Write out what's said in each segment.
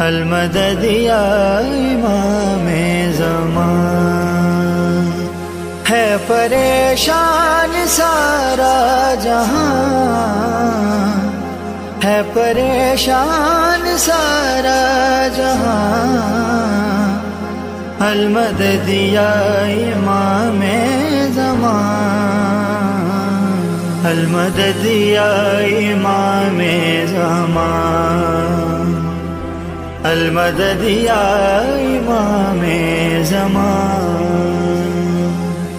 अलमदद या इमाम जमान। है परेशान सारा जहाँ है परेशान सारा जहाँ अलमदद या इमाम जमान। अलमदद या इमाम जमा अलमदद या इमाम जमान।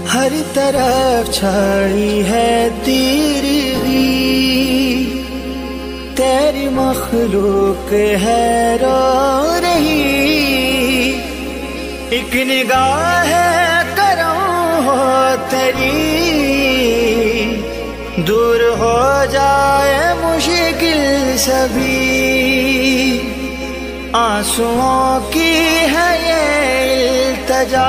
हर तरफ़ छाई है तेरी तेरी मखलूक है रो रही। एक निगाह है करो हो तेरी। दूर हो जाए मुश्किल सभी। आंसुओं की है ये इल्तजा,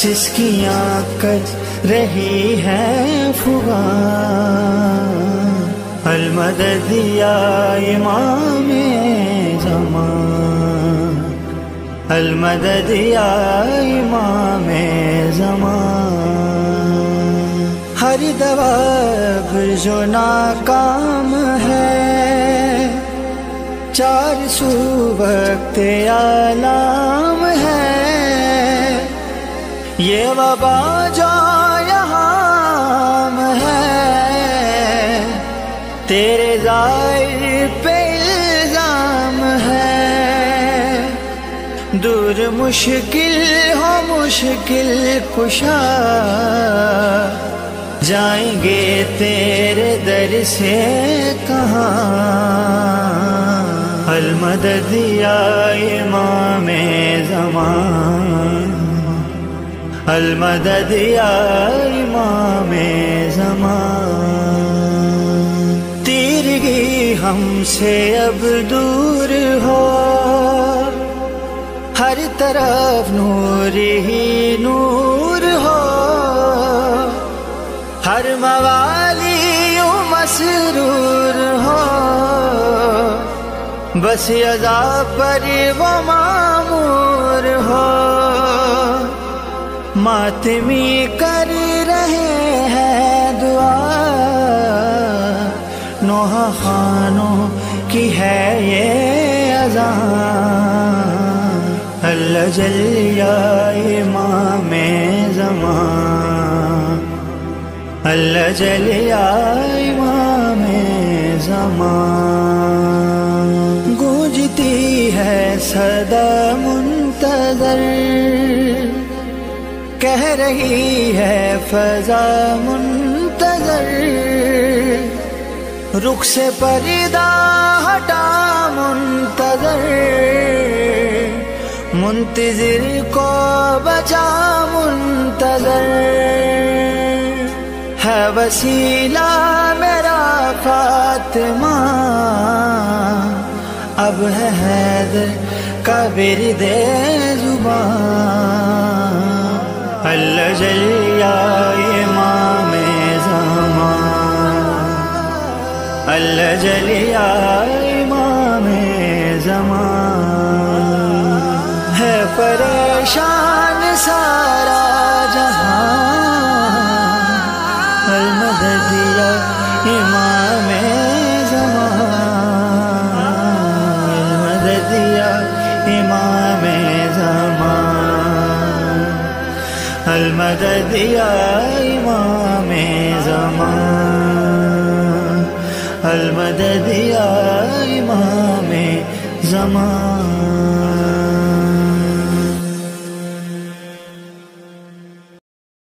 जिसकी आकत रही है फुगा। अलमदद या इमाम जमान अलमदद या इमाम जमान हर दवा जो नाकाम चार सू वक्त आलाम है। ये वबा जो यहाँ है। तेरे ज़ाहिर पे इल्ज़ाम है। दूर मुश्किल हो मुश्किल कुशा। जाएँगे तेरे दर से कहाँ? अलमदद या इमाम जमान। अलमदद या इमाम जमान। तीरगी हमसे अब दूर हो। हर तरफ़ नूर ही नूर हो। हर मवाली मसरूर हो बस अजा पर वो मामूर हो। मातमी कर रहे हैं दुआ। नोहा खानों की है ये अजान अल्लाह जलिया इमाम जमान अल्लाह जलिया इमाम जमान गूंजती है सदा मुंतजर। कह रही है फजा मुंतजर। रुख से परिदा हटा मुंतजर। मुंतजिर को बचा मुंतजर। है वसीला मेरा फातिमा। अब है हैदर कबीर दे ज़ुबान। अल्लाह जलिया इमाम जमान। अल्लाह जलिया इमाम जमान। है परेशान सारा जहाँ अलमदिया इमाम अलमदद या इमाम जमान अलमदद या इमाम जमान